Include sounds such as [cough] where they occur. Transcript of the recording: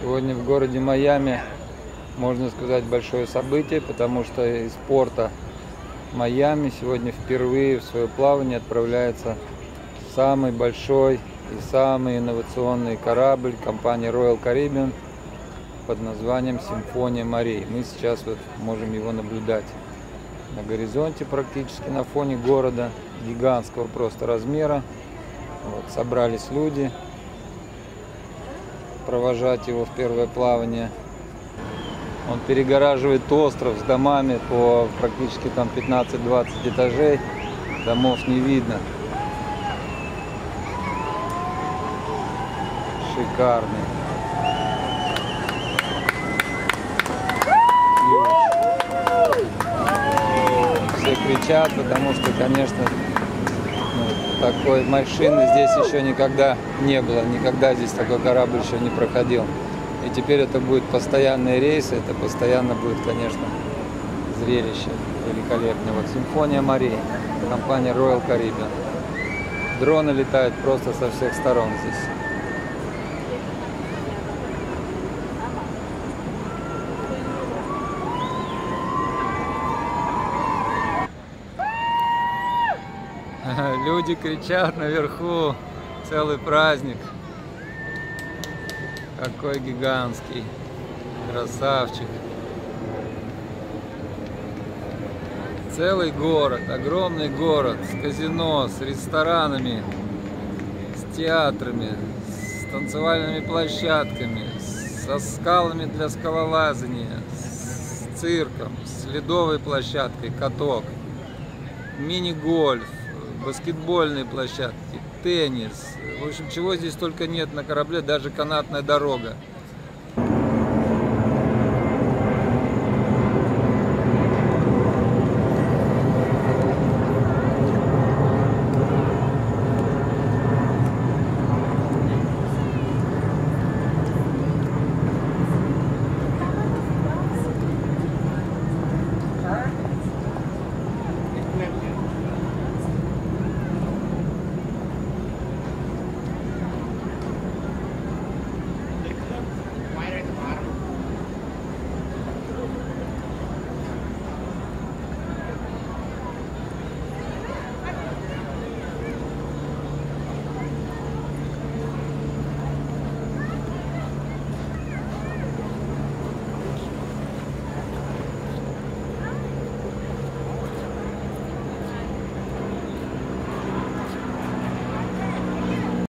Сегодня в городе Майами, можно сказать, большое событие, потому что из порта Майами сегодня впервые в свое плавание отправляется самый большой и самый инновационный корабль компании Royal Caribbean под названием «Симфония морей». Мы сейчас вот можем его наблюдать на горизонте практически на фоне города, гигантского просто размера. Вот, собрались люди, провожать его в первое плавание. Он перегораживает остров с домами по практически там 15-20 этажей. Домов не видно. Шикарный. Все кричат, потому что, конечно, такой машины здесь еще никогда не было, никогда здесь такой корабль еще не проходил. И теперь это будет постоянные рейсы, это постоянно будет, конечно, зрелище великолепное. Вот симфония морей, компания Royal Caribbean. Дроны летают просто со всех сторон здесь. [laughs] Люди кричат наверху. Целый праздник. Какой гигантский. Красавчик. Целый город, огромный город с казино, с ресторанами, с театрами, с танцевальными площадками, со скалами для скалолазания, с цирком, с ледовой площадкой, каток, мини-гольф, баскетбольные площадки, теннис. В общем, чего здесь только нет на корабле, даже канатная дорога.